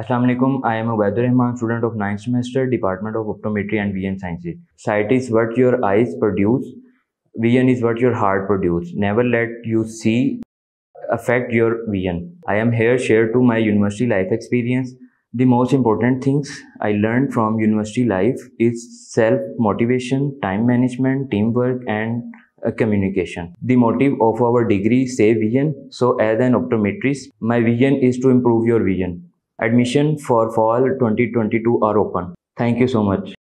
Assalamu alaikum. I am Ubaidur Rahman, student of 9th semester, Department of Optometry and Vision Sciences. Sight is what your eyes produce. Vision is what your heart produce. Never let you see affect your vision. I am here share to my university life experience. The most important things I learned from university life is self motivation, time management, teamwork, and uh, communication. The motive of our degree say vision. So as an optometrist, my vision is to improve your vision. Admission for fall 2022 are open. Thank you so much.